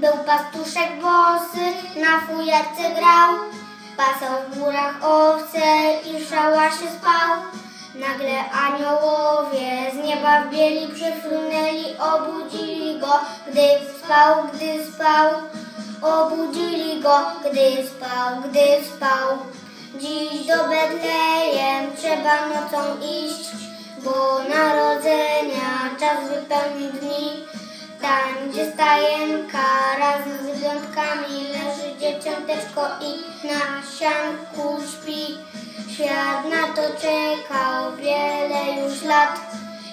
Był pastuszek bosy, na fujarce grał, pasał w górach owce i w szałasie spał. Nagle aniołowie z nieba w bieli przyfrunęli, obudzili go, gdy spał, gdy spał. Obudzili go, gdy spał, gdy spał. Dziś do Betlejem trzeba nocą iść, bo narodzenia czas wypełni dni. Tam, gdzie stajenka wyglądkami leży dzieciąteczko i na sianku śpi. Świat na to czekał wiele już lat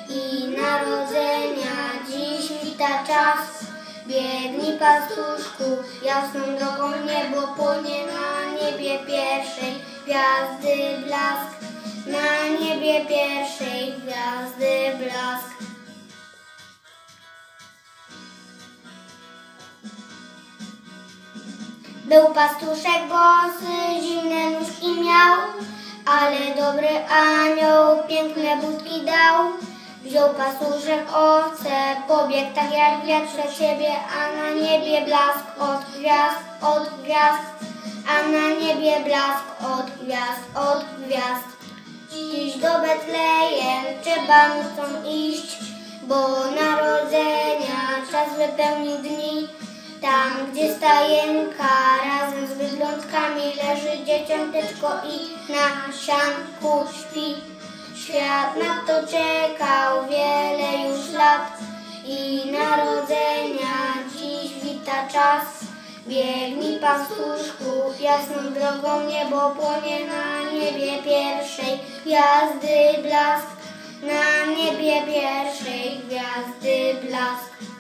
i narodzenia dziś wita czas. Biegnij pastuszku, jasną drogą niebo płonie na niebie pierwszej gwiazdy blask. Na niebie pierwszej gwiazdy Był pastuszek bosy, zimne nóżki miał, ale dobry anioł piękne budki dał. Wziął pastuszek owce, pobiegł tak jak wiatr przed siebie, a na niebie blask od gwiazd, od gwiazd, a na niebie blask od gwiazd, od gwiazd. Dziś do Betlejem trzeba nocą iść, bo narodzenia czas wypełni dni. Tam, gdzie stajenka dzieciąteczko i na sianku śpi. Świat na to czekał wiele już lat i narodzenia dziś wita czas. Biegnij pastuszku, jasną drogą niebo płonie na niebie pierwszej gwiazdy blask. Na niebie pierwszej gwiazdy blask.